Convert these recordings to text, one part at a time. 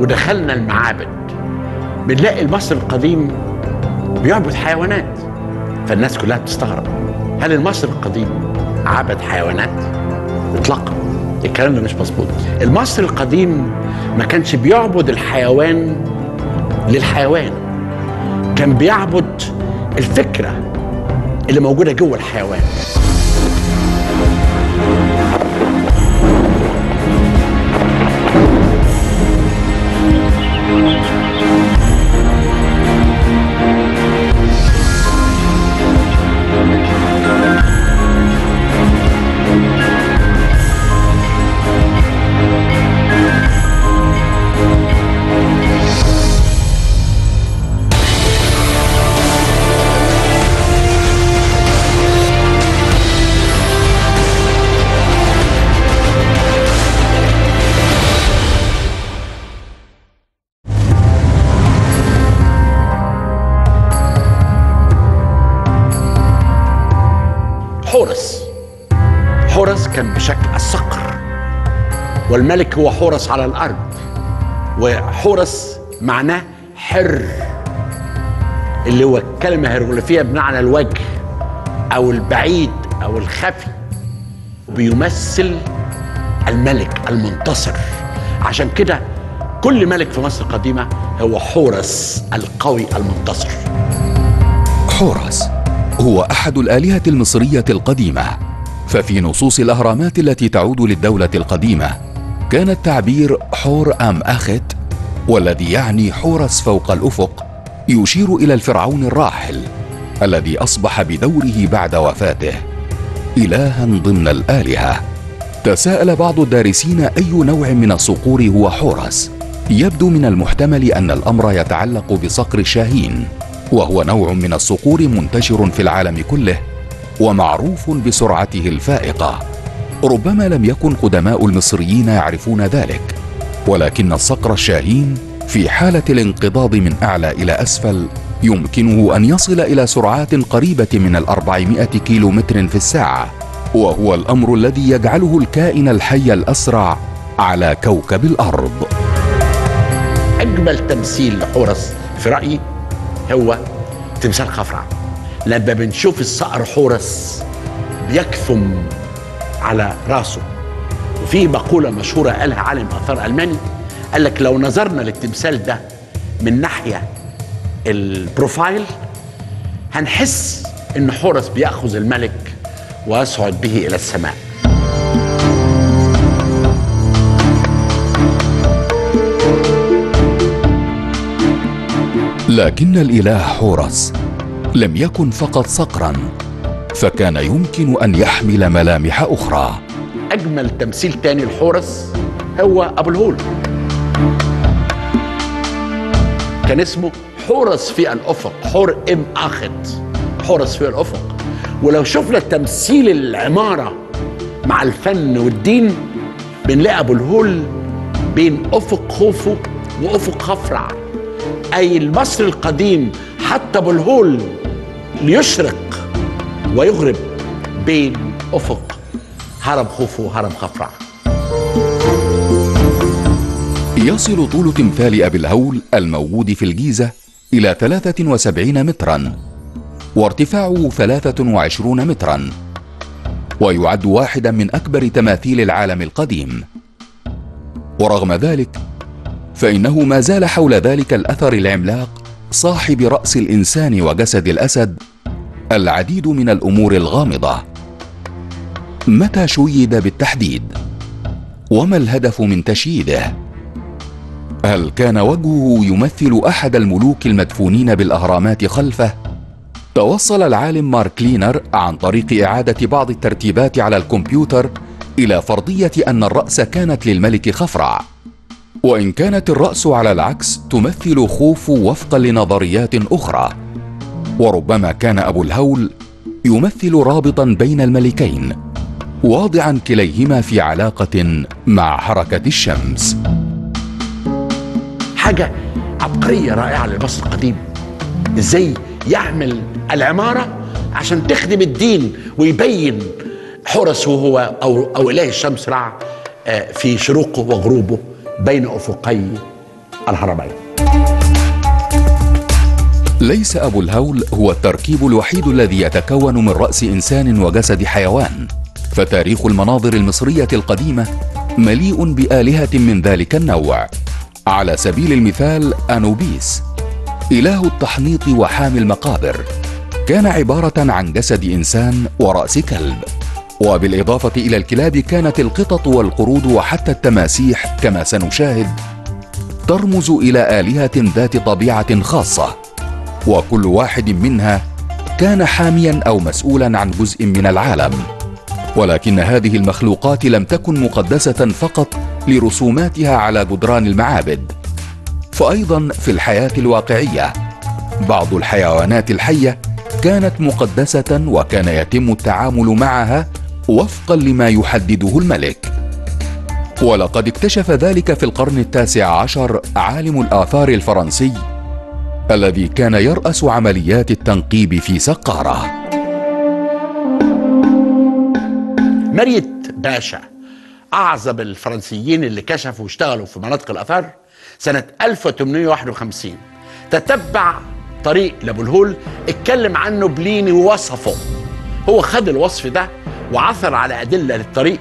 ودخلنا المعابد بنلاقي المصري القديم بيعبد حيوانات فالناس كلها بتستغرب هل المصري القديم عبد حيوانات؟ اطلاقا الكلام ده مش مظبوط. المصري القديم ما كانش بيعبد الحيوان للحيوان كان بيعبد الفكرة اللي موجودة جوه الحيوان. والملك هو حورس على الأرض. وحورس معناه حر اللي هو كلمه هيروغليفيه بمعنى الوجه أو البعيد أو الخفي. بيمثل الملك المنتصر. عشان كده كل ملك في مصر القديمة هو حورس القوي المنتصر. حورس هو أحد الآلهة المصرية القديمة. ففي نصوص الأهرامات التي تعود للدولة القديمة كان التعبير حور أم أخت والذي يعني حورس فوق الأفق يشير إلى الفرعون الراحل الذي أصبح بدوره بعد وفاته. الها ضمن الآلهة. تساءل بعض الدارسين أي نوع من الصقور هو حورس. يبدو من المحتمل أن الأمر يتعلق بصقر الشاهين وهو نوع من الصقور منتشر في العالم كله ومعروف بسرعته الفائقة. ربما لم يكن قدماء المصريين يعرفون ذلك ولكن الصقر الشاهين في حالة الانقضاض من أعلى إلى أسفل يمكنه أن يصل إلى سرعات قريبة من الأربعمائة كيلو متر في الساعة وهو الأمر الذي يجعله الكائن الحي الأسرع على كوكب الأرض. أجمل تمثيل لحورس في رأيي هو تمثال خفرع. لما بنشوف الصقر حورس بيكثم على راسه. وفي مقولة مشهورة قالها عالم آثار ألماني قال لك لو نظرنا للتمثال ده من ناحية البروفايل هنحس إن حورس بيأخذ الملك ويصعد به إلى السماء. لكن الإله حورس لم يكن فقط صقرا فكان يمكن أن يحمل ملامح أخرى. أجمل تمثيل تاني لحورس هو أبو الهول. كان اسمه حورس في الأفق حور إم اخت حورس في الأفق. ولو شفنا تمثيل العمارة مع الفن والدين بنلاقي أبو الهول بين أفق خوفو وأفق خفرع. أي المصري القديم حتى أبو الهول ليشرق ويغرب بين أفق هرم خوفو وهرم خفرع. يصل طول تمثال أبي الهول الموجود في الجيزة إلى 73 مترا وارتفاعه 23 مترا ويعد واحدا من أكبر تماثيل العالم القديم. ورغم ذلك فإنه ما زال حول ذلك الأثر العملاق صاحب رأس الإنسان وجسد الأسد العديد من الأمور الغامضة. متى شيد بالتحديد؟ وما الهدف من تشييده؟ هل كان وجهه يمثل أحد الملوك المدفونين بالأهرامات خلفه؟ توصل العالم مارك لينر عن طريق إعادة بعض الترتيبات على الكمبيوتر إلى فرضية أن الرأس كانت للملك خفرع. وإن كانت الرأس على العكس تمثل خوفو وفقا لنظريات أخرى. وربما كان أبو الهول يمثل رابطا بين الملكين واضعا كليهما في علاقة مع حركة الشمس. حاجة عبقرية رائعة للمصري القديم. إزاي يعمل العمارة عشان تخدم الدين ويبين حرس وهو أو, أو إله الشمس رع آه، في شروقه وغروبه بين أفقي الهرمين. ليس أبو الهول هو التركيب الوحيد الذي يتكون من رأس إنسان وجسد حيوان. فتاريخ المناظر المصرية القديمة مليء بآلهة من ذلك النوع. على سبيل المثال أنوبيس إله التحنيط وحامي المقابر كان عبارة عن جسد إنسان ورأس كلب. وبالإضافة إلى الكلاب كانت القطط والقرود وحتى التماسيح كما سنشاهد ترمز إلى آلهة ذات طبيعة خاصة. وكل واحد منها كان حاميا أو مسؤولا عن جزء من العالم. ولكن هذه المخلوقات لم تكن مقدسة فقط لرسوماتها على جدران المعابد. فايضا في الحياة الواقعية بعض الحيوانات الحية كانت مقدسة وكان يتم التعامل معها وفقا لما يحدده الملك. ولقد اكتشف ذلك في القرن التاسع عشر عالم الآثار الفرنسي الذي كان يرأس عمليات التنقيب في سقارة. مريت باشا. أعظم الفرنسيين اللي كشفوا واشتغلوا في مناطق الآثار سنة 1851 تتبع طريق لأبو الهول اتكلم عنه بليني ووصفه. هو خد الوصف ده وعثر على أدلة للطريق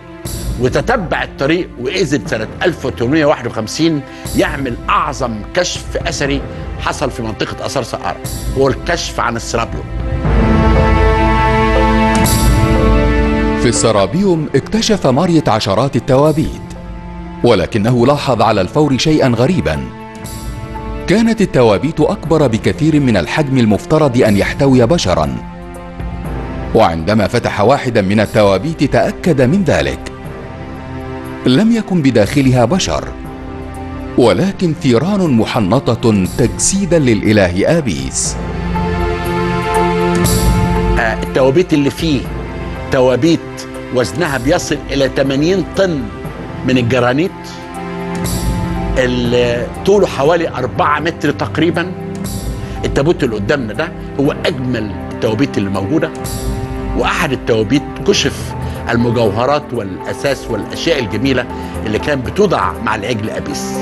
وتتبع الطريق وإذن سنة 1851 يعمل أعظم كشف أثري حصل في منطقة آثار سقارة هو الكشف عن السرابيوم في السرابيوم اكتشف ماريت عشرات التوابيت ولكنه لاحظ على الفور شيئا غريبا. كانت التوابيت أكبر بكثير من الحجم المفترض أن يحتوي بشرا. وعندما فتح واحدا من التوابيت تأكد من ذلك. لم يكن بداخلها بشر. ولكن ثيران محنطة تجسيدا للإله آبيس. آه، التوابيت اللي فيه توابيت وزنها بيصل إلى 80 طن من الجرانيت. طوله حوالي 4 متر تقريبا. التابوت اللي قدامنا ده هو أجمل التوابيت اللي موجودة. وأحد التوابيت كشف المجوهرات والأساس والأشياء الجميلة اللي كانت بتوضع مع العجل أبيس.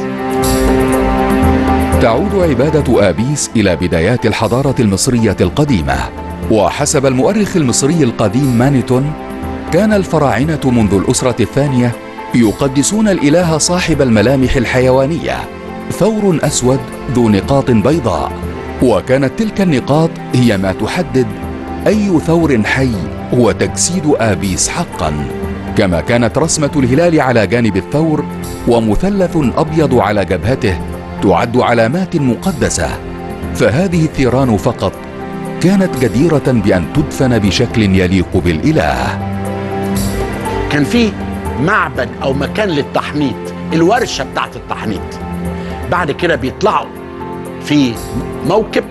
تعود عبادة آبيس إلى بدايات الحضارة المصرية القديمة. وحسب المؤرخ المصري القديم مانيتون كان الفراعنة منذ الأسرة الثانية يقدسون الإله صاحب الملامح الحيوانية ثور أسود ذو نقاط بيضاء. وكانت تلك النقاط هي ما تحدد أي ثور حي هو تجسيد آبيس حقا كما كانت رسمة الهلال على جانب الثور ومثلث أبيض على جبهته تعد علامات مقدسة. فهذه الثيران فقط كانت جديرة بأن تدفن بشكل يليق بالإله. كان في معبد أو مكان للتحنيط الورشة بتاعت التحنيط. بعد كده بيطلعوا في موكب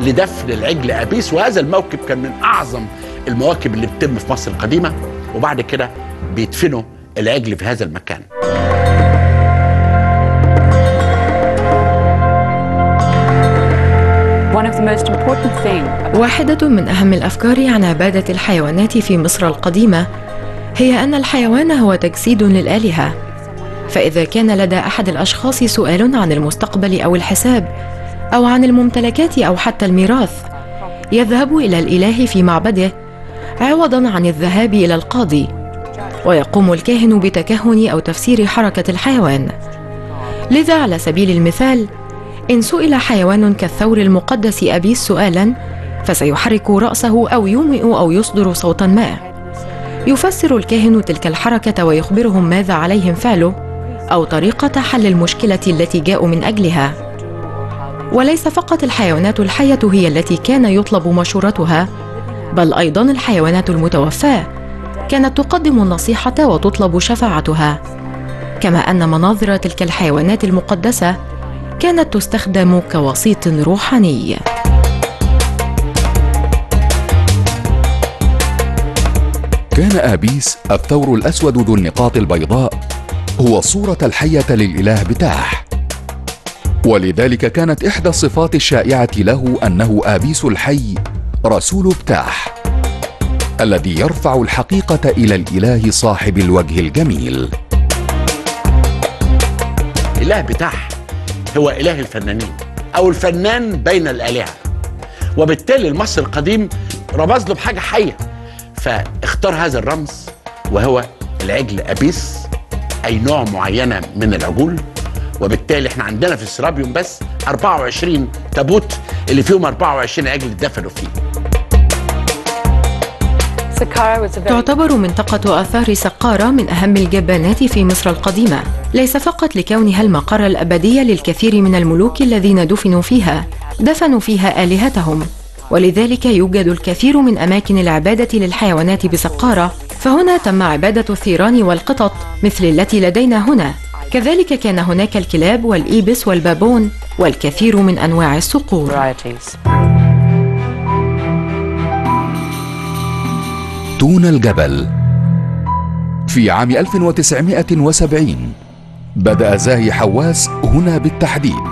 لدفن العجل أبيس. وهذا الموكب كان من أعظم المواكب اللي بتتم في مصر القديمة. وبعد كده بيدفنوا العجل في هذا المكان. واحدة من أهم الأفكار عن عبادة الحيوانات في مصر القديمة هي أن الحيوان هو تجسيد للآلهة. فإذا كان لدى أحد الأشخاص سؤال عن المستقبل أو الحساب أو عن الممتلكات أو حتى الميراث. يذهب إلى الإله في معبده عوضا عن الذهاب إلى القاضي. ويقوم الكاهن بتكهن أو تفسير حركة الحيوان. لذا على سبيل المثال إن سئل حيوان كالثور المقدس أبيس سؤالا فسيحرك رأسه أو يومئ أو يصدر صوتا ما. يفسر الكاهن تلك الحركة ويخبرهم ماذا عليهم فعله أو طريقة حل المشكلة التي جاءوا من أجلها. وليس فقط الحيوانات الحية هي التي كان يطلب مشورتها بل أيضا الحيوانات المتوفاة كانت تقدم النصيحة وتطلب شفاعتها. كما أن مناظر تلك الحيوانات المقدسة كانت تستخدم كوسيط روحاني. كان آبيس الثور الأسود ذو النقاط البيضاء هو صورة الحية للإله بتاح ولذلك كانت إحدى الصفات الشائعة له أنه آبيس الحي رسول بتاح الذي يرفع الحقيقة إلى الإله صاحب الوجه الجميل. الاله بتاعها هو إله الفنانين أو الفنان بين الآلهة. وبالتالي المصري القديم رمز له بحاجة حية. فاختار هذا الرمز وهو العجل آبيس أي نوع معينة من العجول وبالتالي إحنا عندنا في السرابيوم بس 24 تابوت اللي فيهم 24 عجل اتدفنوا فيه. تعتبر منطقة آثار سقارة من أهم الجبانات في مصر القديمة. ليس فقط لكونها المقر الأبدي للكثير من الملوك الذين دفنوا فيها دفنوا فيها آلهتهم. ولذلك يوجد الكثير من أماكن العبادة للحيوانات بسقارة. فهنا تم عبادة الثيران والقطط مثل التي لدينا هنا. كذلك كان هناك الكلاب والإيبس والبابون والكثير من أنواع الصقور. تون الجبل. في عام 1970 بدأ زاهي حواس هنا بالتحديد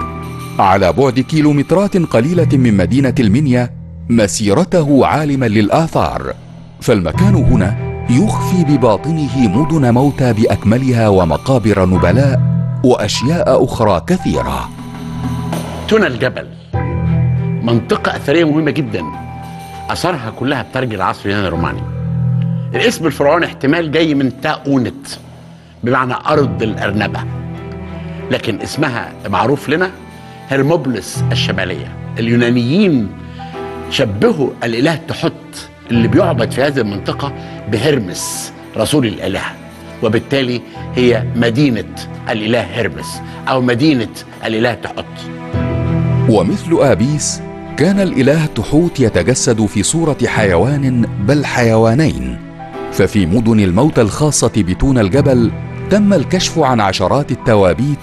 على بعد كيلومترات قليلة من مدينة المنيا مسيرته عالما للآثار. فالمكان هنا يخفي بباطنه مدن موتى بأكملها ومقابر نبلاء وأشياء أخرى كثيرة. تونة الجبل منطقة أثرية مهمة جدا. أثرها كلها بترجع العصر اليوناني الروماني. الاسم الفرعوني احتمال جاي من تاونت بمعنى أرض الأرنبة. لكن اسمها معروف لنا هرموبلس الشمالية. اليونانيين شبهوا الإله تحت اللي بيعبد في هذه المنطقة بهرمس رسول الآلهة وبالتالي هي مدينة الإله هرمس أو مدينة الإله تحت. ومثل آبيس كان الإله تحوت يتجسد في صورة حيوان بل حيوانين. ففي مدن الموتى الخاصة بتون الجبل تم الكشف عن عشرات التوابيت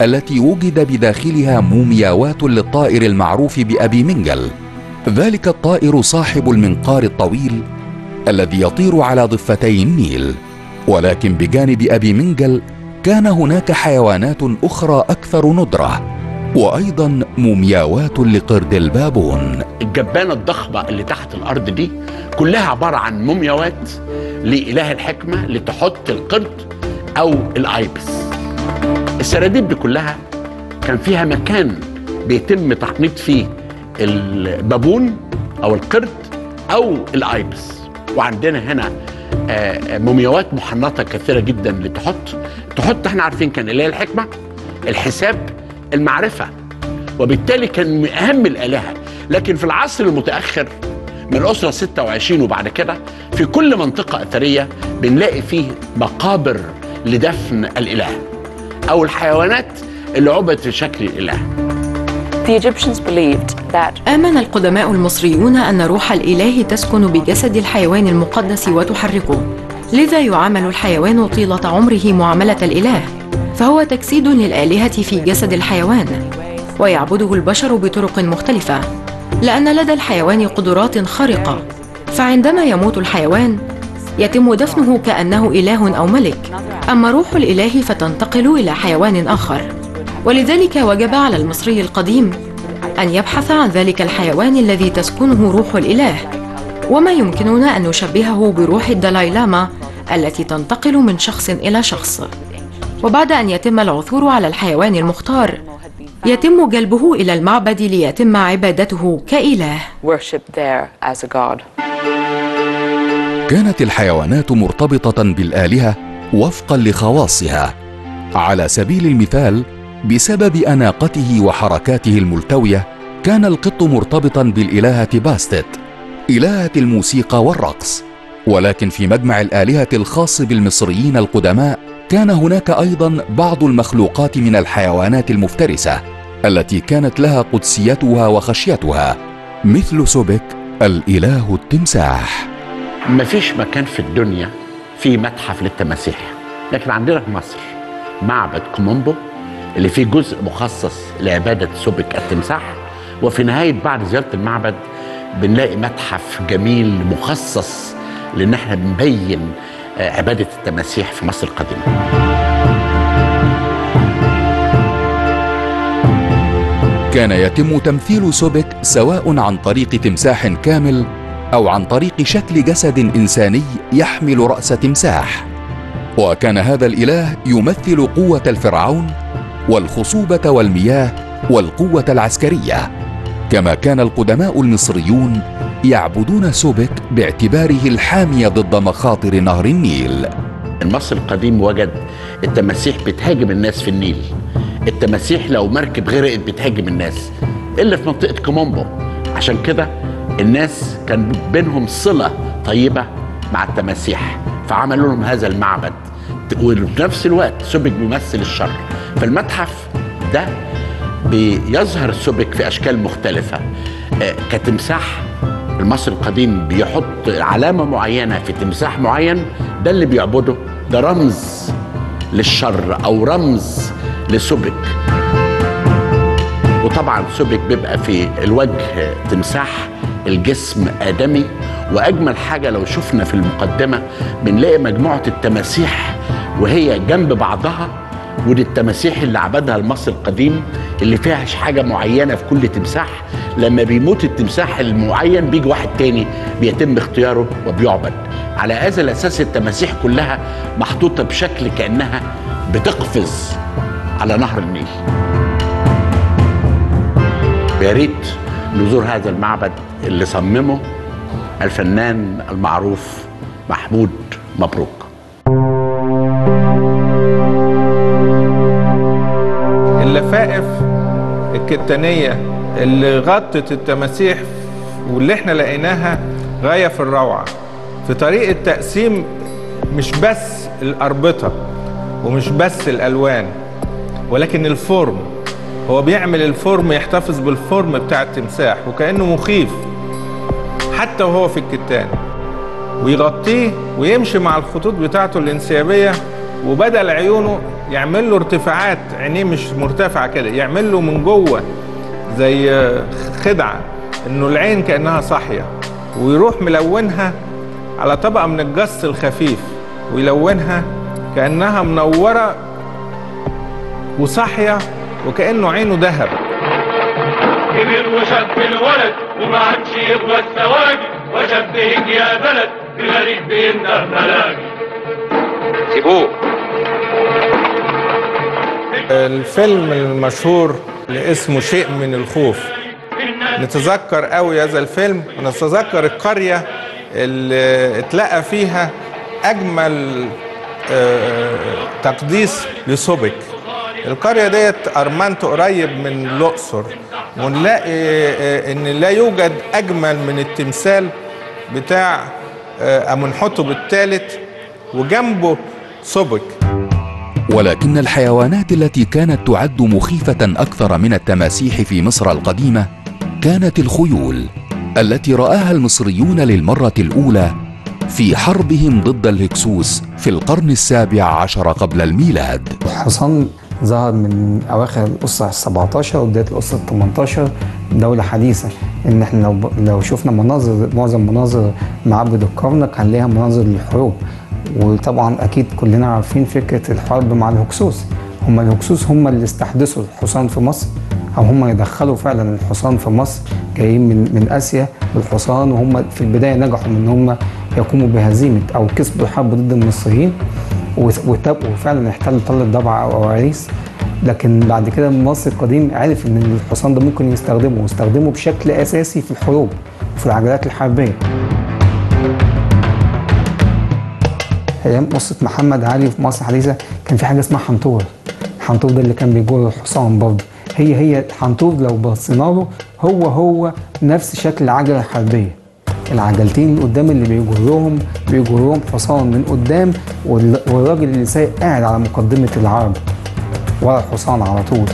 التي وجد بداخلها مومياوات للطائر المعروف بأبي منجل. ذلك الطائر صاحب المنقار الطويل الذي يطير على ضفتي النيل ولكن بجانب أبي منجل كان هناك حيوانات أخرى أكثر ندرة وأيضا مومياوات لقرد البابون. الجبانة الضخمة اللي تحت الأرض دي كلها عبارة عن مومياوات لإله الحكمة لتحط القرد أو الأيبس. السراديب دي كلها كان فيها مكان بيتم تحنيط فيه البابون أو القرد أو الأيبس وعندنا هنا آه، مومياوات محنطة كثيرة جدا لتحط تحط إحنا عارفين كان إله الحكمة الحساب المعرفة. وبالتالي كان من أهم الآلهة. لكن في العصر المتأخر من الأسرة 26 وبعد كده في كل منطقة أثرية بنلاقي فيه مقابر لدفن الإله أو الحيوانات اللي عبدت في شكل الإله. آمن القدماء المصريون أن روح الإله تسكن بجسد الحيوان المقدس وتحركه لذا يعامل الحيوان طيلة عمره معاملة الإله فهو تجسيد للآلهة في جسد الحيوان ويعبده البشر بطرق مختلفة لأن لدى الحيوان قدرات خارقة فعندما يموت الحيوان يتم دفنه كأنه إله أو ملك أما روح الإله فتنتقل إلى حيوان آخر. ولذلك وجب على المصري القديم أن يبحث عن ذلك الحيوان الذي تسكنه روح الإله وما يمكننا أن نشبهه بروح الدلاي لاما التي تنتقل من شخص إلى شخص. وبعد أن يتم العثور على الحيوان المختار يتم جلبه إلى المعبد ليتم عبادته كإله. كانت الحيوانات مرتبطة بالآلهة وفقا لخواصها. على سبيل المثال بسبب أناقته وحركاته الملتوية كان القط مرتبطا بالإلهة باستت إلهة الموسيقى والرقص. ولكن في مجمع الآلهة الخاص بالمصريين القدماء كان هناك أيضا بعض المخلوقات من الحيوانات المفترسة التي كانت لها قدسيتها وخشيتها مثل سوبك الإله التمساح. مفيش مكان في الدنيا فيه متحف للتماسيح لكن عندنا في مصر معبد كومومبو اللي فيه جزء مخصص لعبادة سوبك التمساح. وفي نهاية بعد زيارة المعبد بنلاقي متحف جميل مخصص لأن إحنا بنبين آه، عبادة التماسيح في مصر القديمة. كان يتم تمثيل سوبك سواء عن طريق تمساح كامل أو عن طريق شكل جسد إنساني يحمل رأس تمساح. وكان هذا الإله يمثل قوة الفرعون والخصوبة والمياه والقوة العسكرية. كما كان القدماء المصريون يعبدون سوبك باعتباره الحامي ضد مخاطر نهر النيل. المصري القديم وجد التماسيح بتهاجم الناس في النيل. التماسيح لو مركب غرقت بتهاجم الناس. إلا في منطقة كومومبو. عشان كده الناس كان بينهم صلة طيبة مع التماسيح فعملوا لهم هذا المعبد. وفي نفس الوقت سوبك بيمثل الشر. فالمتحف ده بيظهر سوبك في أشكال مختلفة. آه، كتمساح المصري القديم بيحط علامة معينة في تمساح معين ده اللي بيعبده. ده رمز للشر أو رمز لسوبك وطبعا سوبك بيبقى في الوجه تمساح الجسم آدمي. وأجمل حاجة لو شفنا في المقدمة بنلاقي مجموعة التماسيح وهي جنب بعضها ودي التماسيح اللي عبدها المصري القديم اللي فيها حاجة معينة في كل تمساح لما بيموت التمساح المعين بيجي واحد تاني بيتم اختياره وبيعبد. على هذا الأساس التماسيح كلها محطوطة بشكل كأنها بتقفز على نهر النيل. يا ريت نزور هذا المعبد اللي صممه الفنان المعروف محمود مبروك. اللفائف الكتانية اللي غطت التماسيح واللي إحنا لقيناها غاية في الروعة. في طريقة تقسيم مش بس الأربطة ومش بس الألوان ولكن ال form. هو بيعمل ال form يحتفظ بال form بتاع التمساح وكأنه مخيف حتى وهو في الكتان. ويغطيه ويمشي مع الخطوط بتاعته الإنسيابية وبدل عيونه يعمل له ارتفاعات عينيه مش مرتفعة كده يعمل له من جوه زي خدعة إنه العين كأنها صاحية ويروح ملونها على طبقة من الجص الخفيف ويلونها كأنها منورة وصاحية وكأنه عينه ذهب. كبر وشب الولد وما عادش يغوى السواجد وشبهك يا بلد بغريب بينده ملاجي سيبوه. الفيلم المشهور اللي اسمه شيء من الخوف. نتذكر قوي هذا الفيلم ونتذكر القرية اللي اتلقى فيها أجمل آه، تقديس لسوبك. القرية ديت أرمنتو قريب من الأقصر ونلاقي آه، إن لا يوجد أجمل من التمثال بتاع آه، أمنحتب الثالث وجنبه سوبك. ولكن الحيوانات التي كانت تعد مخيفة أكثر من التماسيح في مصر القديمة كانت الخيول التي رآها المصريون للمرة الأولى في حربهم ضد الهكسوس في القرن السابع عشر قبل الميلاد. الحصان ظهر من أواخر الأسرة ال 17 وبدايه الأسرة ال 18 دولة حديثة. إن إحنا لو لو شفنا مناظر معظم مناظر معبد الكرنك هنلاقيها مناظر للحروب. وطبعا أكيد كلنا عارفين فكرة الحرب مع الهكسوس. هم الهكسوس هم اللي استحدثوا الحصان في مصر أو هم اللي دخلوا فعلا الحصان في مصر جايين من من آسيا بالحصان وهم في البداية نجحوا إن هم يقوموا بهزيمة أو كسبوا الحرب ضد المصريين وتبقوا فعلا احتلوا طل الضبع أو عريس. لكن بعد كده مصر القديم عرف إن الحصان ده ممكن يستخدمه واستخدمه بشكل أساسي في الحروب وفي العجلات الحربية. أيام قصة محمد علي في مصر الحديثه كان في حاجة اسمها حنطور. الحنطور ده اللي كان بيجر الحصان برضه. هي هي حنطور لو بصينا له هو هو نفس شكل العجلة الحربية. العجلتين اللي قدام اللي بيجرهم بيجرهم حصان من قدام والراجل اللي سايق قاعد على مقدمة العرب. ورا الحصان على طول.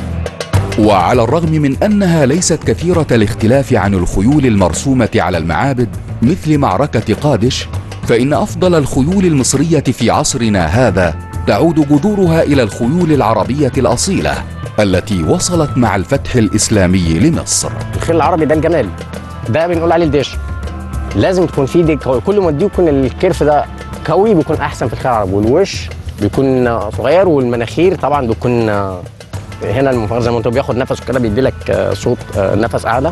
وعلى الرغم من أنها ليست كثيرة الاختلاف عن الخيول المرسومة على المعابد مثل معركة قادش فإن أفضل الخيول المصرية في عصرنا هذا تعود جذورها إلى الخيول العربية الأصيلة التي وصلت مع الفتح الإسلامي لمصر. الخيل العربي ده الجمال. ده بنقول عليه الديش لازم تكون في دي قوي كل ما دي يكون الكرف ده قوي بيكون أحسن في الخيل العربي. والوش بيكون صغير والمناخير طبعا بيكون هنا المنفخ زي ما انت بياخد نفس وكده بيدي لك صوت نفس أعلى.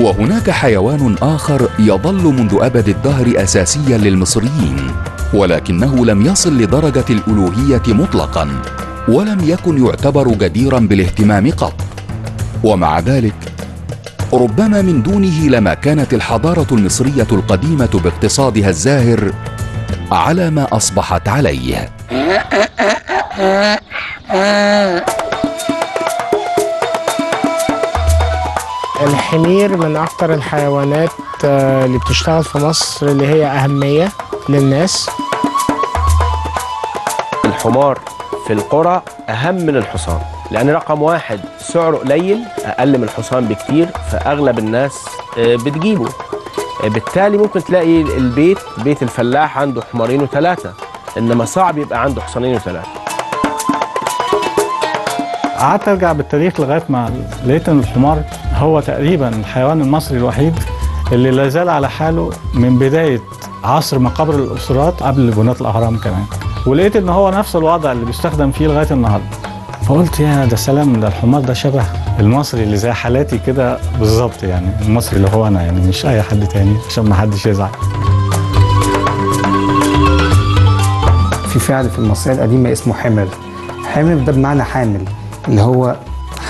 وهناك حيوان آخر يظل منذ أبد الدهر اساسيا للمصريين ولكنه لم يصل لدرجة الألوهية مطلقا ولم يكن يعتبر جديرا بالاهتمام قط. ومع ذلك ربما من دونه لما كانت الحضارة المصرية القديمة باقتصادها الزاهر على ما أصبحت عليه. الحمير من أكتر الحيوانات آه، اللي بتشتغل في مصر اللي هي أهمية للناس. الحمار في القرى أهم من الحصان لأن رقم واحد سعره قليل أقل من الحصان بكتير فأغلب الناس آه، بتجيبه. آه، بالتالي ممكن تلاقي البيت بيت الفلاح عنده حمارين وثلاثة إنما صعب يبقى عنده حصانين وثلاثة. قعدت أرجع بالتاريخ لغاية ما لقيت إن الحمار هو تقريبا الحيوان المصري الوحيد اللي لا زال على حاله من بداية عصر مقابر الأسرات قبل بناة الأهرام كمان. ولقيت إن هو نفس الوضع اللي بيستخدم فيه لغاية النهارده. فقلت يا ده سلام ده الحمار ده شبه المصري اللي زي حالاتي كده بالظبط يعني المصري اللي هو أنا يعني مش أي حد تاني عشان ما حدش يزعل. في فعل في المصرية القديمة اسمه حمر حمر ده بمعنى حامل اللي هو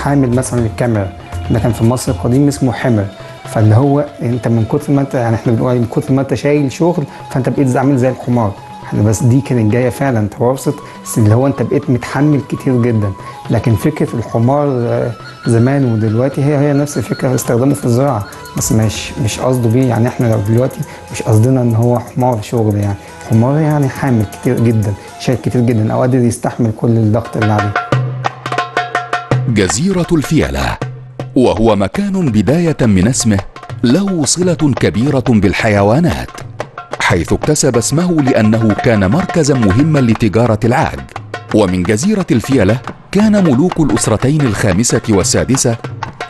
حامل مثلا الكاميرا. ده كان في مصر القديم اسمه حمر. فاللي هو أنت من كتر ما انت يعني إحنا بنقول من كتر ما أنت شايل شغل فأنت بقيت عامل زي الحمار. بس دي كانت جاية فعلا توارثت اللي هو أنت بقيت متحمل كتير جدا. لكن فكرة الحمار آه، زمان ودلوقتي هي هي نفس الفكرة استخدامه في الزراعة. بس مش مش قصده بيه. يعني إحنا لو دلوقتي مش قصدنا إن هو حمار شغل يعني. حمار يعني حامل كتير جدا شايل كتير جدا أو قادر يستحمل كل الضغط اللي عليه. جزيرة الفيلة. وهو مكان بداية من اسمه له صلة كبيرة بالحيوانات حيث اكتسب اسمه لأنه كان مركزا مهما لتجارة العاج ومن جزيرة الفيلة كان ملوك الأسرتين الخامسة والسادسة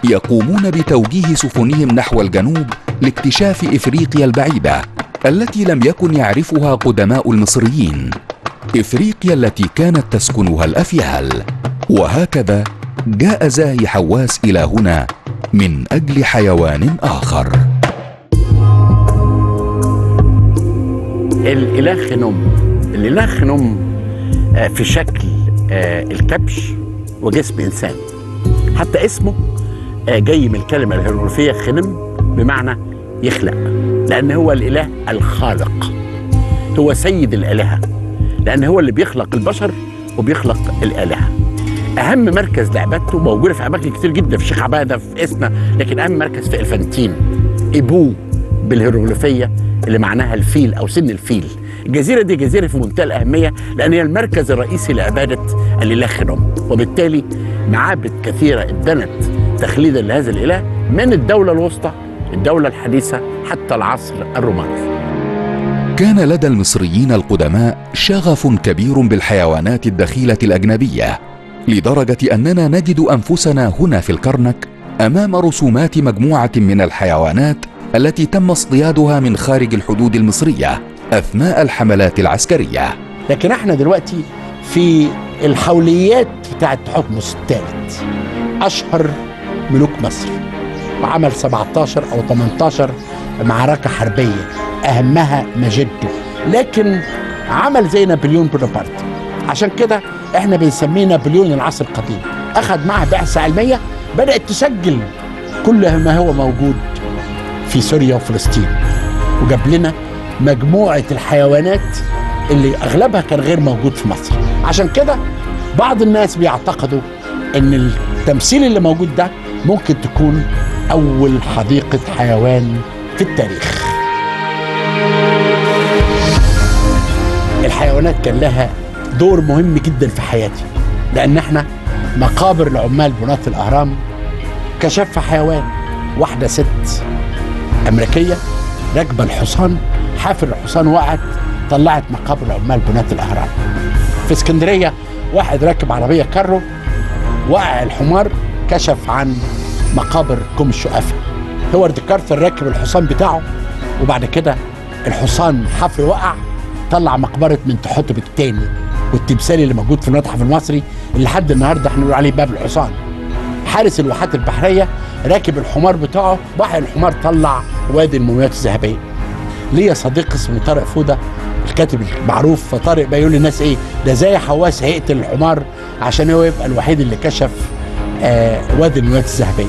يقومون بتوجيه سفنهم نحو الجنوب لاكتشاف إفريقيا البعيدة التي لم يكن يعرفها قدماء المصريين. إفريقيا التي كانت تسكنها الأفيال وهكذا جاء زاهي حواس إلى هنا من أجل حيوان آخر. الإله خنوم الإله خنوم آه، في شكل آه، الكبش وجسم إنسان. حتى اسمه آه، جاي من الكلمة الهيروغليفية خنم بمعنى يخلق. لأن هو الإله الخالق. هو سيد الآلهة. لأن هو اللي بيخلق البشر وبيخلق الآلهة. أهم مركز لعبادته موجودة في أماكن كتير جدا في شيخ عبادة في اسنا لكن أهم مركز في إلفانتين. ابوه بالهيروغليفية اللي معناها الفيل أو سن الفيل. الجزيرة دي جزيرة في منتهى الأهمية لأن هي المركز الرئيسي لعبادة الإله خنوم. وبالتالي معابد كثيرة اتبنت تخليدا لهذا الإله من الدولة الوسطى الدولة الحديثة حتى العصر الروماني. كان لدى المصريين القدماء شغف كبير بالحيوانات الدخيلة الأجنبية. لدرجة أننا نجد أنفسنا هنا في الكرنك أمام رسومات مجموعة من الحيوانات التي تم اصطيادها من خارج الحدود المصرية أثناء الحملات العسكرية. لكن إحنا دلوقتي في الحوليات بتاعت حكمس الثالث أشهر ملوك مصر وعمل 17 أو 18 معركة حربية أهمها مجدة لكن عمل زي نابليون بونابرت. عشان كده إحنا بنسميه نابليون العصر القديم. أخذ معه بعثة علمية بدأت تسجل كل ما هو موجود في سوريا وفلسطين وجاب لنا مجموعة الحيوانات اللي أغلبها كان غير موجود في مصر. عشان كده بعض الناس بيعتقدوا إن التمثيل اللي موجود ده ممكن تكون أول حديقة حيوان في التاريخ. الحيوانات كان لها دور مهم جدا في حياتي لأن إحنا مقابر العمال بناة الأهرام كشفها حيوان واحدة ست أمريكية راكبه الحصان حافر الحصان وقعت طلعت مقابر العمال بناة الأهرام. في اسكندرية واحد راكب عربية كارو وقع الحمار كشف عن مقابر كوم الشقافة. هوارد كارتر راكب الحصان بتاعه وبعد كده الحصان حفر وقع طلع مقبرة منتوحتب التاني والتمثال اللي موجود في المتحف المصري اللي لحد النهارده إحنا بنقول عليه باب الحصان. حارس الواحات البحرية راكب الحمار بتاعه بحر الحمار طلع وادي المومياوات الذهبية. ليا صديق اسمه طارق فودة الكاتب المعروف فطارق يقول للناس إيه ده زي حواس هيقتل الحمار عشان هو يبقى الوحيد اللي كشف آه وادي الموات الذهبية.